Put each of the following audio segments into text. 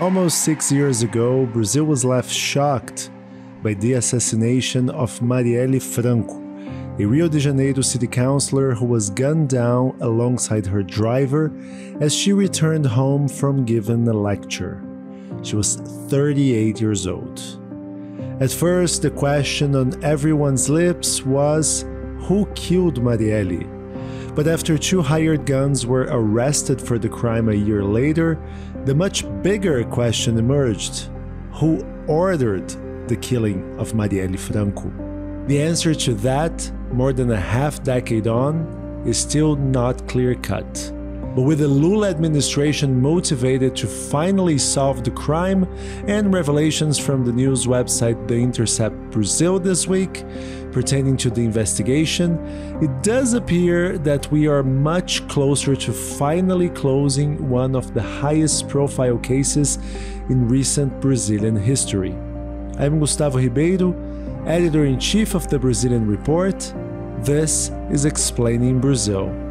Almost six years ago, Brazil was left shocked by the assassination of Marielle Franco, a Rio de Janeiro city councilor who was gunned down alongside her driver as she returned home from giving a lecture. She was 38 years old. At first, the question on everyone's lips was who killed Marielle? But after two hired guns were arrested for the crime a year later, the much bigger question emerged who ordered the killing of Marielle Franco? The answer to that, more than a half decade on, is still not clear cut. But with the Lula administration motivated to finally solve the crime and revelations from the news website The Intercept Brazil this week pertaining to the investigation, it does appear that we are much closer to finally closing one of the highest profile cases in recent Brazilian history. I'm Gustavo Ribeiro, editor in chief of the Brazilian Report. This is Explaining Brazil.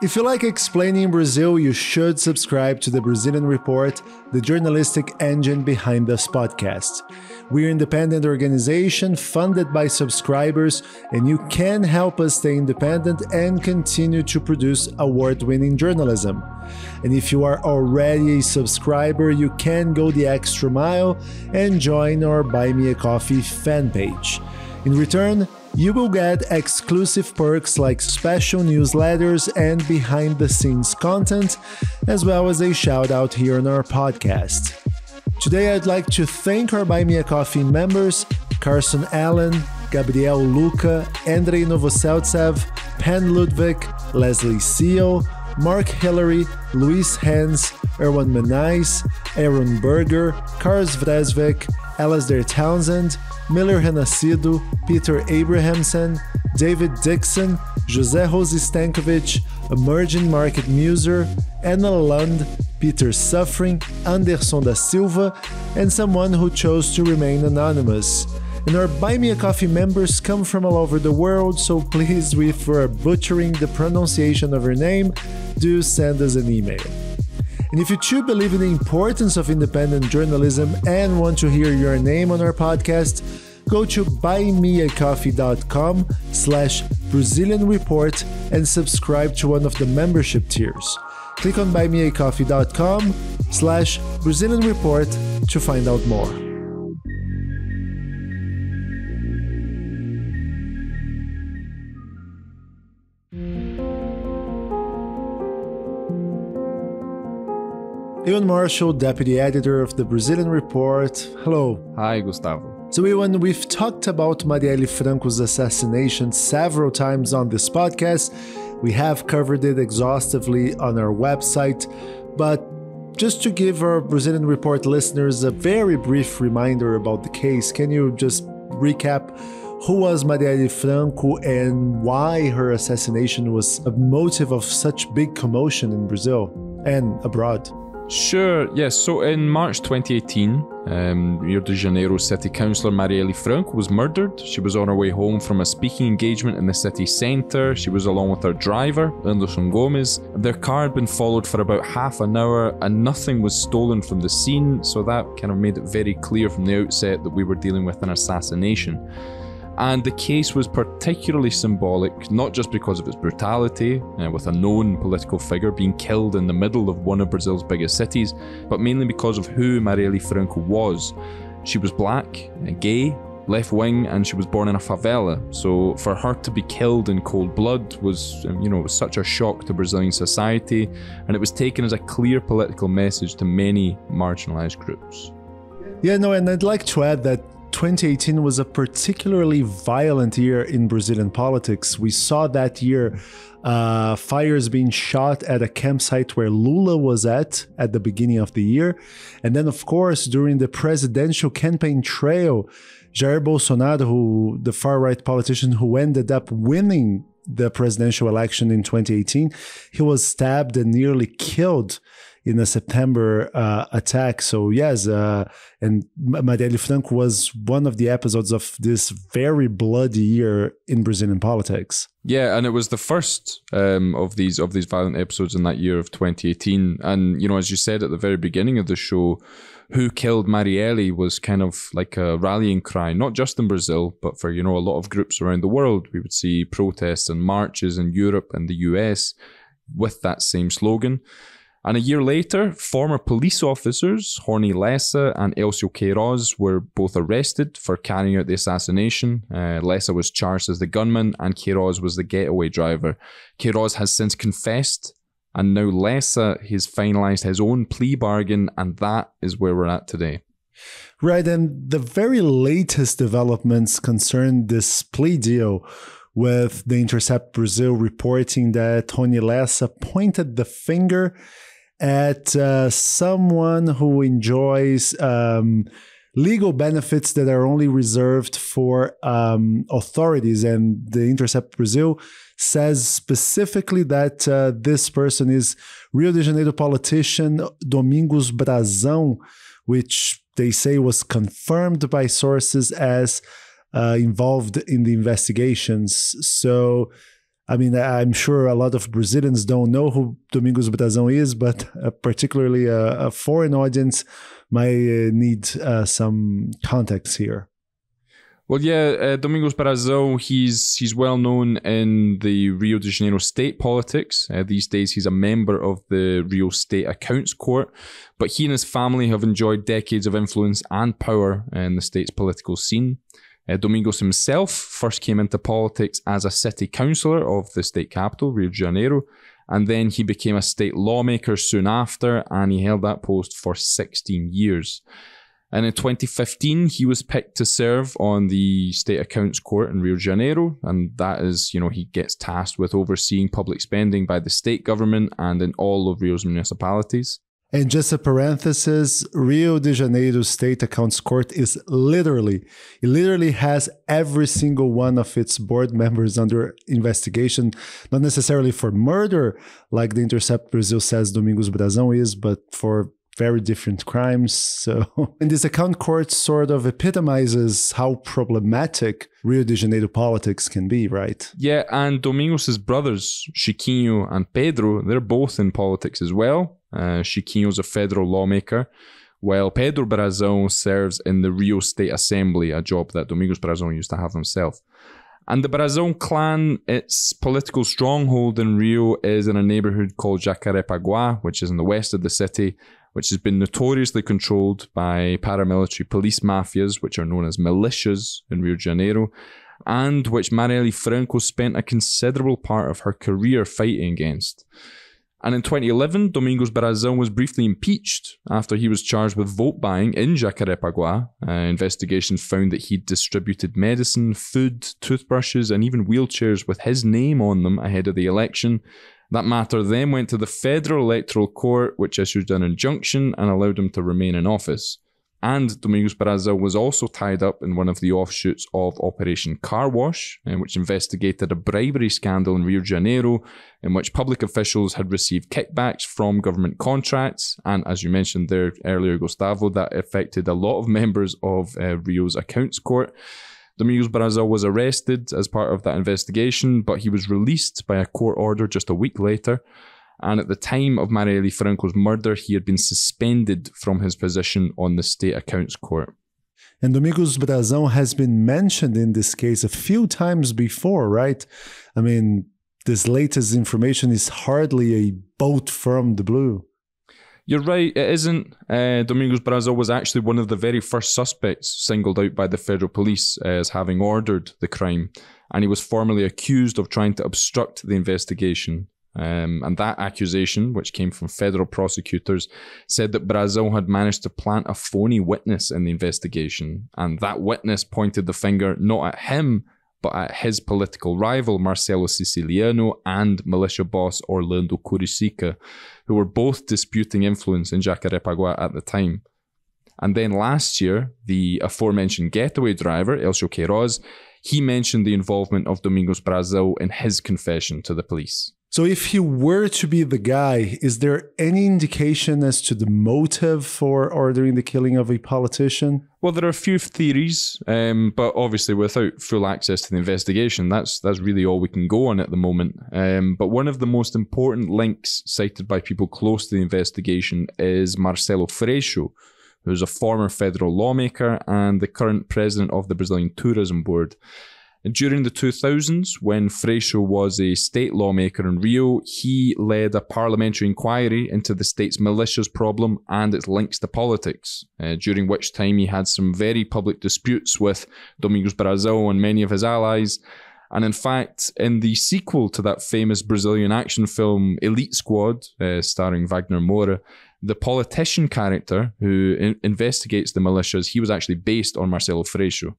If you like explaining Brazil, you should subscribe to the Brazilian Report, the journalistic engine behind this podcast. We're an independent organization funded by subscribers, and you can help us stay independent and continue to produce award winning journalism. And if you are already a subscriber, you can go the extra mile and join our Buy Me a Coffee fan page. In return, you will get exclusive perks like special newsletters and behind the scenes content, as well as a shout out here on our podcast. Today, I'd like to thank our Buy Me a Coffee members Carson Allen, Gabriel Luca, Andrei Novoseltsev, Pen Ludwig, Leslie Seal, Mark Hillary, Luis Hans, Erwan Menais, Aaron Berger, Carlos Vresvik, Alasdair Townsend, Miller Renascido, Peter Abrahamson, David Dixon, Jose Rose Stankovic, Emerging Market Muser, Anna Lund, Peter Suffering, Anderson da Silva, and someone who chose to remain anonymous. And our Buy Me a Coffee members come from all over the world, so please, if we're butchering the pronunciation of your name, do send us an email. And if you too believe in the importance of independent journalism and want to hear your name on our podcast, go to buymeacoffee.com slash Brazilian Report and subscribe to one of the membership tiers. Click on buymeacoffee.com slash Brazilian Report to find out more. Euan Marshall, deputy editor of the Brazilian Report. Hello. Hi, Gustavo. So, Euan, we've talked about Marielle Franco's assassination several times on this podcast. We have covered it exhaustively on our website, but just to give our Brazilian Report listeners a very brief reminder about the case, can you just recap who was Marielle Franco and why her assassination was a motive of such big commotion in Brazil and abroad? Sure, yes. So in March 2018, um, Rio de Janeiro City Councillor Marielle Franco was murdered. She was on her way home from a speaking engagement in the city centre. She was along with her driver, Anderson Gomes. Their car had been followed for about half an hour and nothing was stolen from the scene, so that kind of made it very clear from the outset that we were dealing with an assassination. And the case was particularly symbolic, not just because of its brutality, uh, with a known political figure being killed in the middle of one of Brazil's biggest cities, but mainly because of who Marielle Franco was. She was black, uh, gay, left wing, and she was born in a favela. So for her to be killed in cold blood was, um, you know, was such a shock to Brazilian society, and it was taken as a clear political message to many marginalized groups. Yeah, no, and I'd like to add that 2018 was a particularly violent year in Brazilian politics. We saw that year uh, fires being shot at a campsite where Lula was at at the beginning of the year. And then, of course, during the presidential campaign trail, Jair Bolsonaro, who the far right politician who ended up winning the presidential election in 2018, he was stabbed and nearly killed in a September uh, attack. So yes, uh, and Marielle Franco was one of the episodes of this very bloody year in Brazilian politics. Yeah, and it was the first um, of these of these violent episodes in that year of 2018. And you know, as you said at the very beginning of the show, who killed Marielle was kind of like a rallying cry, not just in Brazil, but for you know a lot of groups around the world. We would see protests and marches in Europe and the US with that same slogan. And a year later, former police officers Ronnie Lessa and Elcio Queiroz were both arrested for carrying out the assassination. Uh, Lessa was charged as the gunman, and Queiroz was the getaway driver. Queiroz has since confessed, and now Lessa has finalised his own plea bargain, and that is where we're at today. Right, and the very latest developments concern this plea deal with the Intercept Brazil reporting that Tony Lessa pointed the finger at uh, someone who enjoys um, legal benefits that are only reserved for um, authorities. And the Intercept Brazil says specifically that uh, this person is Rio de Janeiro politician Domingos Brazão, which they say was confirmed by sources as uh, involved in the investigations. So, I mean, I'm sure a lot of Brazilians don't know who Domingos Brazão is, but uh, particularly a, a, foreign audience might uh, need uh, some context here. Well, yeah, uh, Domingos Brazão, he's he's well known in the Rio de Janeiro state politics. Uh, these days, he's a member of the Rio State Accounts Court, but he and his family have enjoyed decades of influence and power in the state's political scene. Uh, Domingos himself first came into politics as a city councillor of the state capital, Rio de Janeiro, and then he became a state lawmaker soon after, and he held that post for 16 years. And in 2015, he was picked to serve on the State Accounts Court in Rio de Janeiro. And that is, you know, he gets tasked with overseeing public spending by the state government and in all of Rio's municipalities. And just a parenthesis, Rio de Janeiro State Accounts Court is literally, it literally has every single one of its board members under investigation, not necessarily for murder, like the Intercept Brazil says Domingos Brazão is, but for very different crimes. So, and this account court sort of epitomizes how problematic Rio de Janeiro politics can be, right? Yeah, and Domingos' brothers, Chiquinho and Pedro, they're both in politics as well. Uh, Chiquinho's a federal lawmaker, while Pedro Brazão serves in the Rio State Assembly, a job that Domingos Brazão used to have himself. And the Brazão clan, its political stronghold in Rio is in a neighborhood called Jacarepaguá, which is in the west of the city, which has been notoriously controlled by paramilitary police mafias, which are known as militias in Rio de Janeiro, and which Marielle Franco spent a considerable part of her career fighting against. And in 2011, Domingos Brazão was briefly impeached after he was charged with vote buying in Jacarepaguá. Uh, investigations found that he'd distributed medicine, food, toothbrushes, and even wheelchairs with his name on them ahead of the election. That matter then went to the Federal Electoral Court, which issued an injunction and allowed him to remain in office. And Domingos Brazão was also tied up in one of the offshoots of Operation Car Wash, uh, which investigated a bribery scandal in Rio de Janeiro, in which public officials had received kickbacks from government contracts. And as you mentioned there earlier, Gustavo, that affected a lot of members of uh, Rio's accounts court. Domingos Brazão was arrested as part of that investigation, but he was released by a court order just a week later. And at the time of Marielle Franco's murder, he had been suspended from his position on the State Accounts Court. And Domingos Brazão has been mentioned in this case a few times before, right? I mean, this latest information is hardly a bolt from the blue. You're right, it isn't. Uh, Domingos Brazão was actually one of the very first suspects singled out by the federal police as having ordered the crime, and he was formally accused of trying to obstruct the investigation. Um, and that accusation, which came from federal prosecutors, said that Brazão had managed to plant a phony witness in the investigation. And that witness pointed the finger not at him, but at his political rival, Marcelo Siciliano, and militia boss Orlando Curicica, who were both disputing influence in Jacarepaguá at the time. And then last year, the aforementioned getaway driver, Elcio Queiroz, he mentioned the involvement of Domingos Brazão in his confession to the police. So, if he were to be the guy, is there any indication as to the motive for ordering the killing of a politician? Well, there are a few theories, um, but obviously, without full access to the investigation, that's that's really all we can go on at the moment. Um, but one of the most important links cited by people close to the investigation is Marcelo Freixo, who's a former federal lawmaker and the current president of the Brazilian Tourism Board. During the 2000s, when Freixo was a state lawmaker in Rio, he led a parliamentary inquiry into the state's militias problem and its links to politics, uh, during which time he had some very public disputes with Domingos Brazão and many of his allies. And in fact, in the sequel to that famous Brazilian action film Elite Squad, uh, starring Wagner Moura, the politician character who in- investigates the militias, he was actually based on Marcelo Freixo.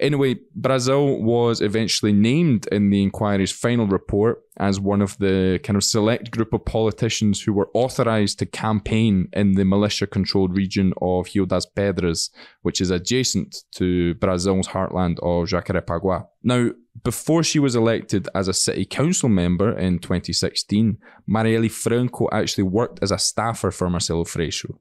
Anyway, Brazão was eventually named in the inquiry's final report as one of the kind of select group of politicians who were authorized to campaign in the militia controlled region of Rio das Pedras, which is adjacent to Brazão's heartland of Jacarepaguá. Now, before she was elected as a city council member in 2016, Marielle Franco actually worked as a staffer for Marcelo Freixo.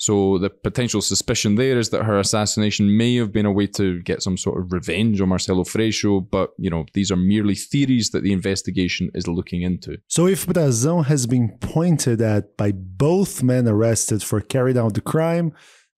So the potential suspicion there is that her assassination may have been a way to get some sort of revenge on Marcelo Freixo, but you know, these are merely theories that the investigation is looking into. So if Brazão has been pointed at by both men arrested for carrying out the crime,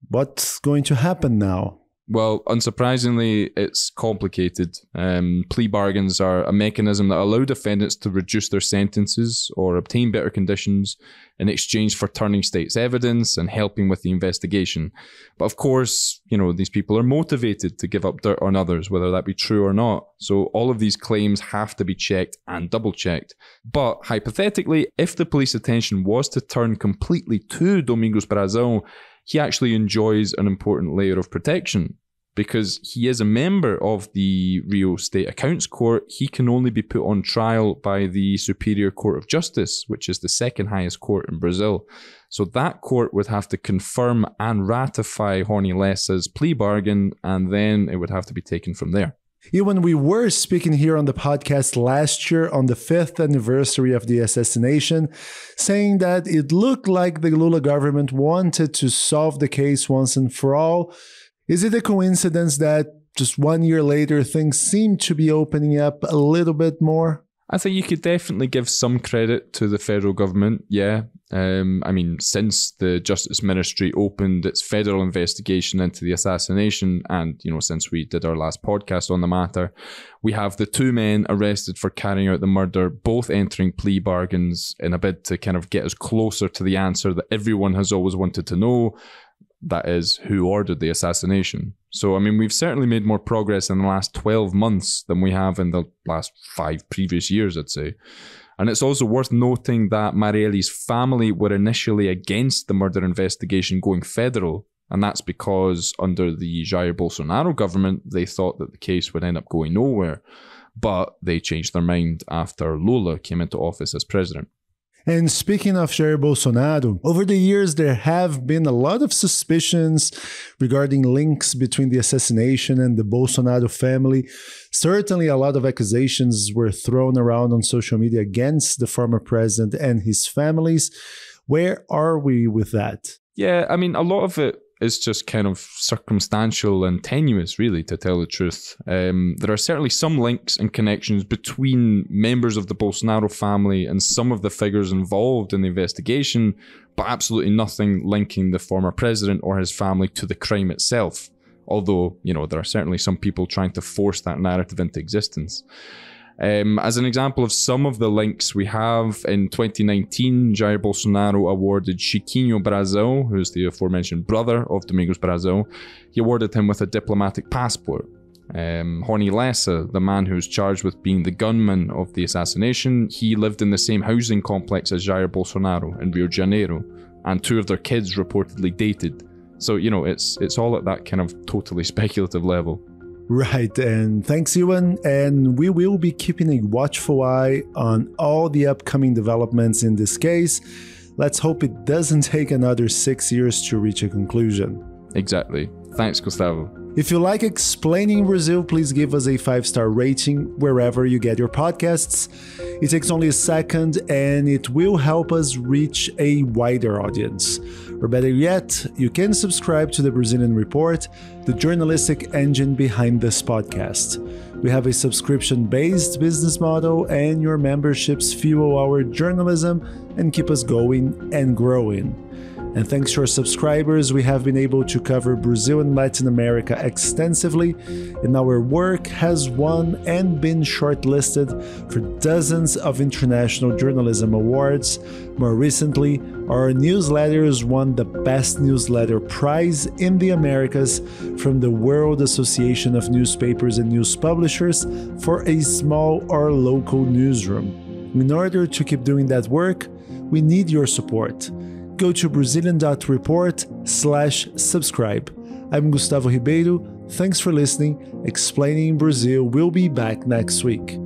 what's going to happen now? Well, unsurprisingly, it's complicated. Um, plea bargains are a mechanism that allow defendants to reduce their sentences or obtain better conditions in exchange for turning state's evidence and helping with the investigation. But of course, you know, these people are motivated to give up dirt on others, whether that be true or not. So all of these claims have to be checked and double checked. But hypothetically, if the police attention was to turn completely to Domingos Brazão, he actually enjoys an important layer of protection because he is a member of the Rio State Accounts Court. He can only be put on trial by the Superior Court of Justice, which is the second highest court in Brazil. So that court would have to confirm and ratify Ronnie Lessa's plea bargain, and then it would have to be taken from there. When we were speaking here on the podcast last year on the fifth anniversary of the assassination, saying that it looked like the Lula government wanted to solve the case once and for all. Is it a coincidence that just one year later things seem to be opening up a little bit more? I think you could definitely give some credit to the federal government. Yeah. Um, I mean, since the Justice Ministry opened its federal investigation into the assassination, and, you know, since we did our last podcast on the matter, we have the two men arrested for carrying out the murder, both entering plea bargains in a bid to kind of get us closer to the answer that everyone has always wanted to know that is, who ordered the assassination. So, I mean, we've certainly made more progress in the last 12 months than we have in the last five previous years, I'd say. And it's also worth noting that Marielle's family were initially against the murder investigation going federal. And that's because under the Jair Bolsonaro government, they thought that the case would end up going nowhere. But they changed their mind after Lula came into office as president. And speaking of Jair Bolsonaro, over the years there have been a lot of suspicions regarding links between the assassination and the Bolsonaro family. Certainly, a lot of accusations were thrown around on social media against the former president and his families. Where are we with that? Yeah, I mean, a lot of it is just kind of circumstantial and tenuous, really, to tell the truth. Um, there are certainly some links and connections between members of the Bolsonaro family and some of the figures involved in the investigation, but absolutely nothing linking the former president or his family to the crime itself. Although, you know, there are certainly some people trying to force that narrative into existence. Um, as an example of some of the links we have in 2019, Jair Bolsonaro awarded Chiquinho Brazão, who's the aforementioned brother of Domingos Brazão, he awarded him with a diplomatic passport. Um, Ronnie Lessa, the man who's charged with being the gunman of the assassination, he lived in the same housing complex as Jair Bolsonaro in Rio de Janeiro, and two of their kids reportedly dated. So you know, it's it's all at that kind of totally speculative level. Right, and thanks, Euan. And we will be keeping a watchful eye on all the upcoming developments in this case. Let's hope it doesn't take another six years to reach a conclusion. Exactly. Thanks, Gustavo. If you like explaining Brazil, please give us a five star rating wherever you get your podcasts. It takes only a second and it will help us reach a wider audience. Or better yet, you can subscribe to the Brazilian Report, the journalistic engine behind this podcast. We have a subscription based business model, and your memberships fuel our journalism and keep us going and growing. And thanks to our subscribers, we have been able to cover Brazil and Latin America extensively, and our work has won and been shortlisted for dozens of international journalism awards. More recently, our newsletters won the Best Newsletter Prize in the Americas from the World Association of Newspapers and News Publishers for a small or local newsroom. In order to keep doing that work, we need your support go to Brazilian.report slash subscribe. I'm Gustavo Ribeiro. Thanks for listening. Explaining Brazil will be back next week.